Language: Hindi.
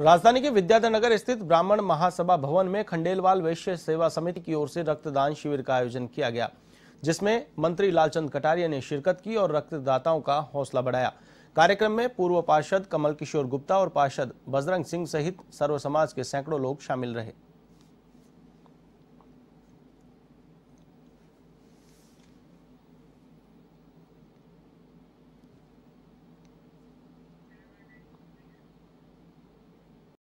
राजधानी के विद्याधर नगर स्थित ब्राह्मण महासभा भवन में खंडेलवाल वैश्य सेवा समिति की ओर से रक्तदान शिविर का आयोजन किया गया, जिसमें मंत्री लालचंद कटारिया ने शिरकत की और रक्तदाताओं का हौसला बढ़ाया। कार्यक्रम में पूर्व पार्षद कमल किशोर गुप्ता और पार्षद बजरंग सिंह सहित सर्व समाज के सैकड़ों लोग शामिल रहे।